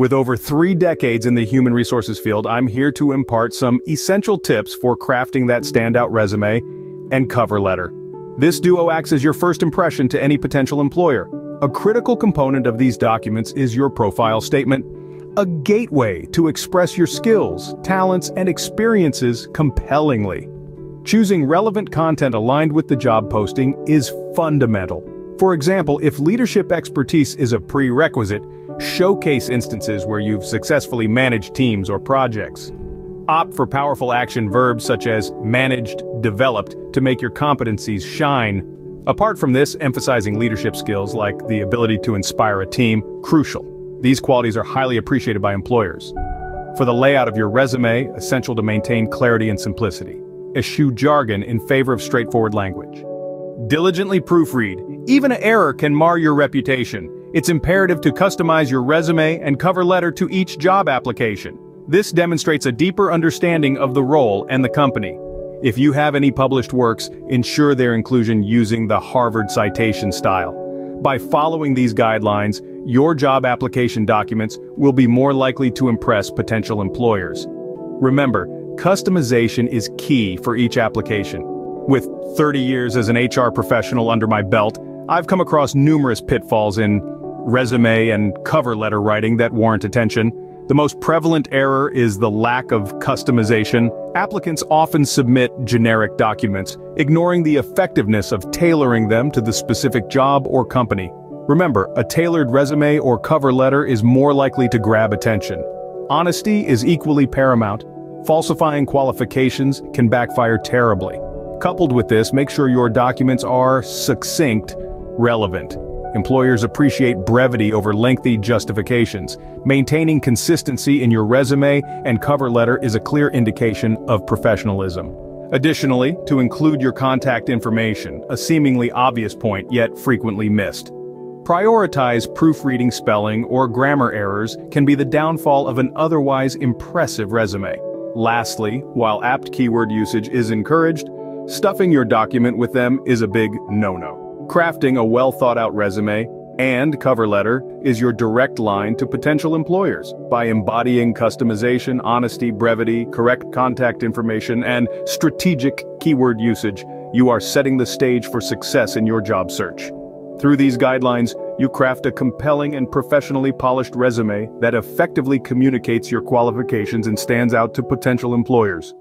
With over three decades in the human resources field, I'm here to impart some essential tips for crafting that standout resume and cover letter. This duo acts as your first impression to any potential employer. A critical component of these documents is your profile statement, a gateway to express your skills, talents, and experiences compellingly. Choosing relevant content aligned with the job posting is fundamental. For example, if leadership expertise is a prerequisite, showcase instances where you've successfully managed teams or projects. Opt for powerful action verbs such as managed, developed to make your competencies shine. Apart from this, emphasizing leadership skills like the ability to inspire a team, crucial. These qualities are highly appreciated by employers. For the layout of your resume, essential to maintain clarity and simplicity. Eschew jargon in favor of straightforward language. Diligently proofread. Even an error can mar your reputation. It's imperative to customize your resume and cover letter to each job application. This demonstrates a deeper understanding of the role and the company. If you have any published works, ensure their inclusion using the Harvard citation style. By following these guidelines, your job application documents will be more likely to impress potential employers. Remember, customization is key for each application. With 30 years as an HR professional under my belt, I've come across numerous pitfalls in resume and cover letter writing that warrant attention. The most prevalent error is the lack of customization. Applicants often submit generic documents, ignoring the effectiveness of tailoring them to the specific job or company. Remember, a tailored resume or cover letter is more likely to grab attention. Honesty is equally paramount. Falsifying qualifications can backfire terribly. Coupled with this, make sure your documents are succinct, relevant. Employers appreciate brevity over lengthy justifications. Maintaining consistency in your resume and cover letter is a clear indication of professionalism. Additionally, to include your contact information, a seemingly obvious point yet frequently missed. Prioritize proofreading spelling or grammar errors can be the downfall of an otherwise impressive resume. Lastly, while apt keyword usage is encouraged, stuffing your document with them is a big no-no. Crafting a well-thought-out resume and cover letter is your direct line to potential employers by embodying customization, honesty, brevity, correct contact information, and strategic keyword usage, you are setting the stage for success in your job search. Through these guidelines, you craft a compelling and professionally polished resume that effectively communicates your qualifications and stands out to potential employers.